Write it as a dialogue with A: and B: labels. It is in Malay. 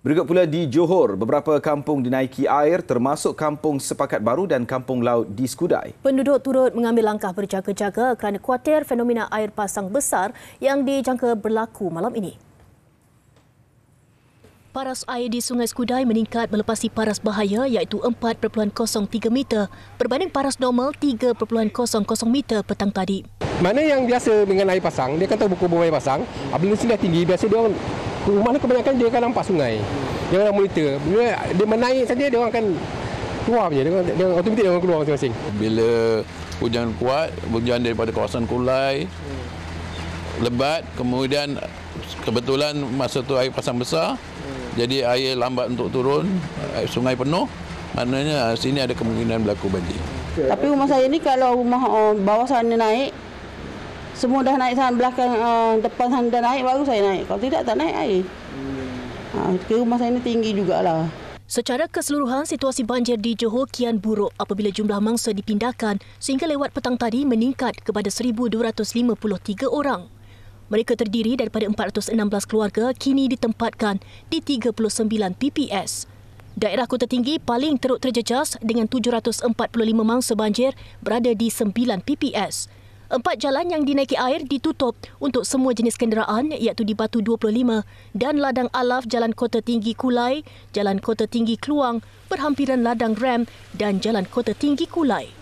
A: Berikut pula di Johor, beberapa kampung dinaiki air termasuk kampung Sepakat Baru dan kampung laut di Skudai.
B: Penduduk turut mengambil langkah berjaga-jaga kerana kuatir fenomena air pasang besar yang dijangka berlaku malam ini. Paras air di Sungai Skudai meningkat melepasi paras bahaya iaitu 4.03 meter berbanding paras normal 3.00 meter petang tadi.
C: Mana yang biasa dengan air pasang, dia kan tahu buku air pasang, apabila sini dah tinggi, biasa dia orang rumah ni kebanyakan dia akan nampak sungai. Dia orang monitor. Bila dia menaik saja dia orang akan keluar saja. Dia, dia otomatik dia orang keluar masing-masing.
D: Bila hujan kuat, hujan daripada kawasan Kulai, lebat, kemudian kebetulan masa tu air pasang besar, jadi air lambat untuk turun, air sungai penuh, maknanya sini ada kemungkinan berlaku banjir.
E: Tapi rumah saya ni kalau rumah uh, bawah sana naik, semua dah naik sana belakang uh, depan sana dah naik baru saya naik. Kalau tidak tak naik air. Hmm. Ha, rumah saya ni tinggi jugalah.
B: Secara keseluruhan, situasi banjir di Johor kian buruk apabila jumlah mangsa dipindahkan sehingga lewat petang tadi meningkat kepada 1,253 orang. Mereka terdiri daripada 416 keluarga kini ditempatkan di 39 PPS. Daerah kota tinggi paling teruk terjejas dengan 745 mangsa banjir berada di 9 PPS. Empat jalan yang dinaiki air ditutup untuk semua jenis kenderaan iaitu di Batu 25 dan Ladang Alaf Jalan Kota Tinggi Kulai, Jalan Kota Tinggi Kluang, Perhampiran Ladang Ram dan Jalan Kota Tinggi Kulai.